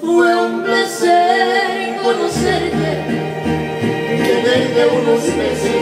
Fue un placer conocerte que desde unos meses.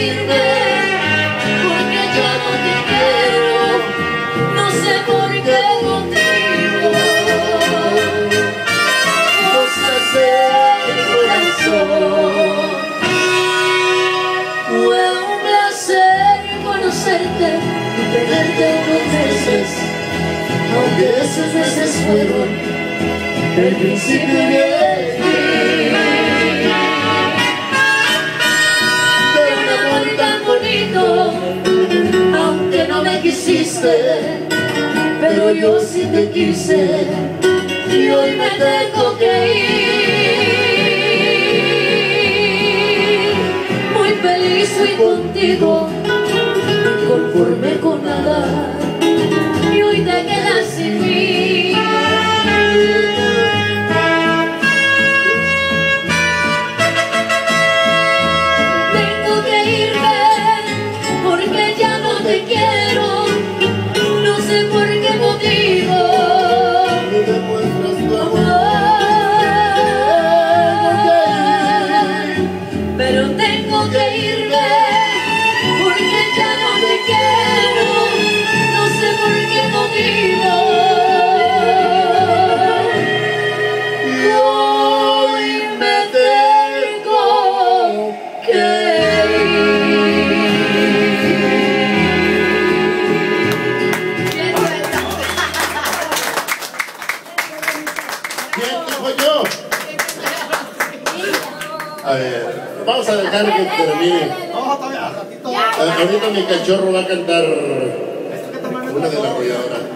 Porque yo no te quiero, no sé por qué lo te digo, cosa ser mi corazón, fue un placer conocerte y tenerte conoces, aunque se veces fueron. El principio de. pero yo sí te quise y hoy me tengo que ir. Muy feliz soy contigo, conforme con nada. ver, vamos a dejar que termine. Ahorita mi cachorro va a cantar una de la arrolladora.